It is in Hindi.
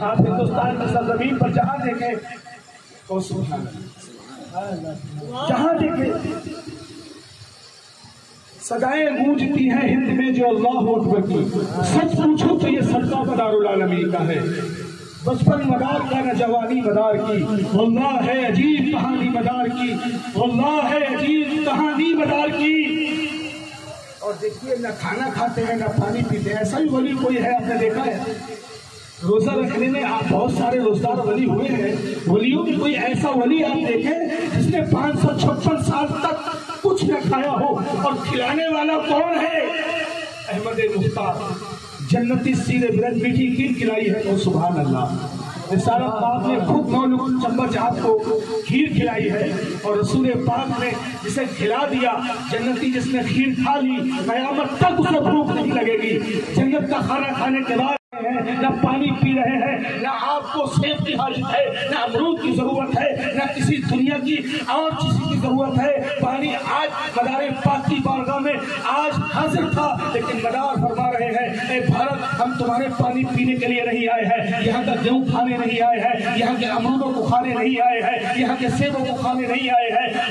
आप हिंदुस्तान की सरजमीन पर जहाँ देखे तो अल्लाह। जहाँ देखे सदाएँ गूंजती हैं हिंद में जो अल्लाह की। सच पूछो तो ये सदका मदारुल आलमीन का है। बचपन मदार का न जवानी मदार की। अल्लाह है अजीब कहानी मदार की। अल्लाह है अजीब कहानी मदार की। और देखिए, न खाना खाते हैं, न पानी पीते हैं। ऐसा ही वली कोई है, आपने देखा है? रोजा रखने में आप बहुत सारे रोज़गार वली हुए हैं। वलियों में कोई ऐसा वली आप देखें जिसने पाँच सौ छप्पन साल तक कुछ न खाया हो। और खिलाने वाला कौन है? अहमद मुख्तार। जन्नती सीरे ब्रज मीठी खीर खिलाई है। तो सुबह अल्लाह रिसालत पाक ने खुद मौलू चम्मच आपको खीर खिलाई है। और रसूल पाक ने जिसे खिला दिया, जन्नती जिसने खीर खा ली, कयामत तक उसे लगेगी। जन्नत का खाना खाने के बाद न पानी पी रहे हैं, न आपको सेब की हाजत है, न अमरूद की ज़रूरत है, न किसी दुनिया की और चीज़ की ज़रूरत है। पानी आज मदार पाक की बारगाह में आज हाजिर था, लेकिन मदार फरमा रहे हैं, ए भारत, हम तुम्हारे पानी पीने के लिए नहीं आए हैं। यहाँ का गेहूँ खाने नहीं आए हैं, यहाँ के अमरूदों को खाने नहीं आए हैं, यहाँ के सेबों को खाने नहीं आए हैं।